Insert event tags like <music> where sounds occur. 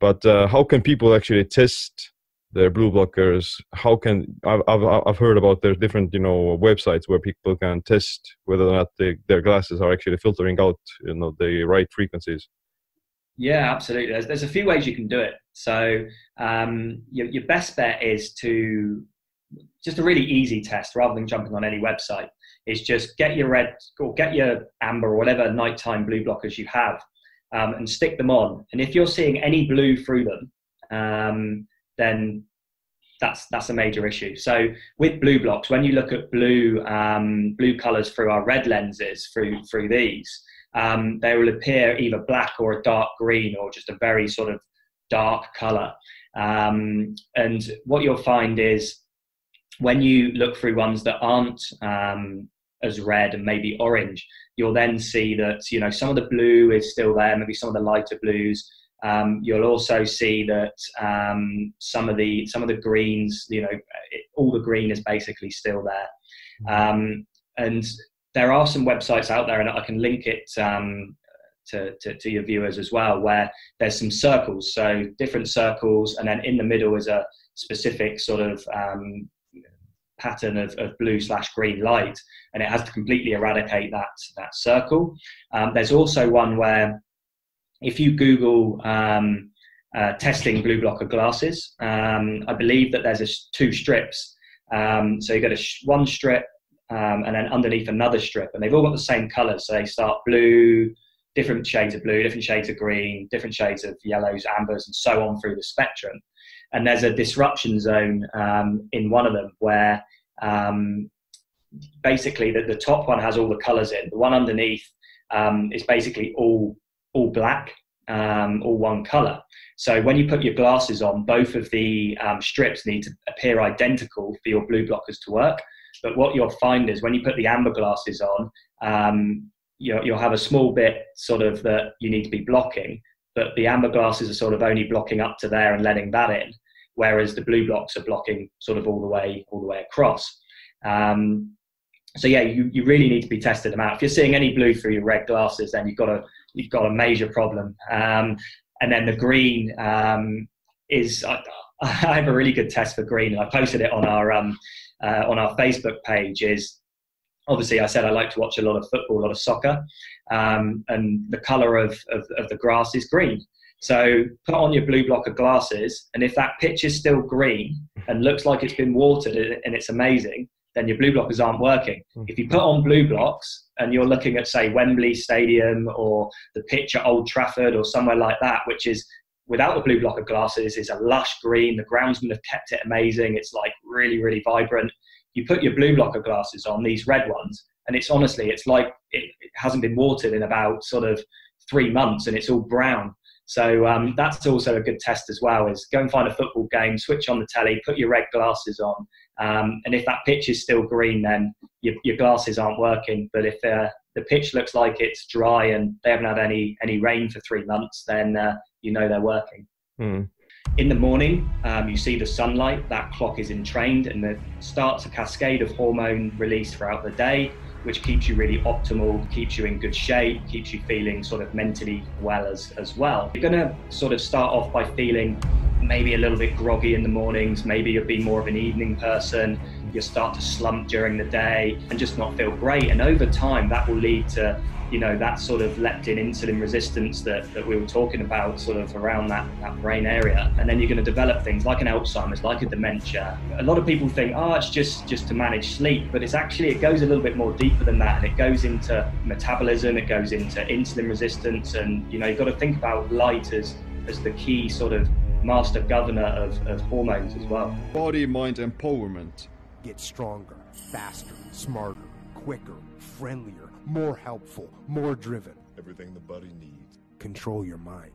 but uh, how can people actually test their blue blockers? How can I've, I've, I've heard about there's different you know websites where people can test whether or not they, their glasses are actually filtering out you know the right frequencies. Yeah absolutely. There's, there's a few ways you can do it. So um, your, your best bet is to just a really easy test rather than jumping on any website is just get your red or get your amber or whatever nighttime blue blockers you have um, and stick them on and if you're seeing any blue through them um, then that's that's a major issue. So with blue blocks, when you look at blue um, blue colors through our red lenses through through these, um, they will appear either black or a dark green or just a very sort of dark color. Um, and what you'll find is when you look through ones that aren't um, as red and maybe orange, you'll then see that you know some of the blue is still there, maybe some of the lighter blues, um, you'll also see that um, some of the some of the greens, you know, it, all the green is basically still there. Mm-hmm. Um, and there are some websites out there, and I can link it um, to, to, to, your viewers as well, where there's some circles, so different circles, and then in the middle is a specific sort of um, pattern of, of blue slash green light, and it has to completely eradicate that that circle. Um, there's also one where if you Google um, uh, testing blue blocker glasses, um, I believe that there's a, two strips. Um, so you got a one strip um, and then underneath another strip, and they've all got the same colors. So they start blue, different shades of blue, different shades of green, different shades of yellows, ambers, and so on through the spectrum. And there's a disruption zone um, in one of them where um, basically the, the top one has all the colors in. The one underneath um, is basically all all black, um, all one color. So when you put your glasses on, both of the um, strips need to appear identical for your blue blockers to work. But what you'll find is when you put the amber glasses on, um, you'll, you'll have a small bit sort of that you need to be blocking, but the amber glasses are sort of only blocking up to there and letting that in, whereas the blue blocks are blocking sort of all the way all the way across. Um, so yeah, you, you really need to be testing them out. If you're seeing any blue through your red glasses, then you've got a you've got a major problem. Um, and then the green um, is I, <laughs> I, have a really good test for green, and I posted it on our um, uh, on our Facebook page. Is obviously I said I like to watch a lot of football, a lot of soccer, um, and the colour of, of, of the grass is green. So put on your blue blocker glasses, and if that pitch is still green and looks like it's been watered and it's amazing, then your blue blockers aren't working. If you put on blue blocks and you're looking at, say, Wembley Stadium or the pitch at Old Trafford or somewhere like that, which is without the blue blocker glasses, is a lush green. The groundsmen have kept it amazing. It's like really, really vibrant. You put your blue blocker glasses on, these red ones, and it's honestly, it's like it, it hasn't been watered in about sort of three months and it's all brown. So um, that's also a good test as well. Is go and find a football game, switch on the telly, put your red glasses on, um, and if that pitch is still green, then your, your glasses aren't working. But if uh, the pitch looks like it's dry and they haven't had any any rain for three months, then uh, you know they're working. Mm. In the morning, um, you see the sunlight. That clock is entrained, and it starts a cascade of hormone release throughout the day, which keeps you really optimal, keeps you in good shape, keeps you feeling sort of mentally well as as well. You're to sort of start off by feeling maybe a little bit groggy in the mornings, maybe you'll be more of an evening person, you'll start to slump during the day and just not feel great. And over time, that will lead to, you know, that sort of leptin insulin resistance that, that we were talking about, sort of around that, that brain area. And then you're going to develop things like an Alzheimer's, like a dementia. A lot of people think, oh, it's just, just to manage sleep, but it's actually, it goes a little bit more deeper than that. And it goes into metabolism, it goes into insulin resistance. And, you know, you've got to think about light as, as the key sort of master governor of, of hormones as well. Body mind empowerment. Get stronger, faster, smarter, quicker, friendlier, more helpful, more driven. Everything the body needs. Control your mind.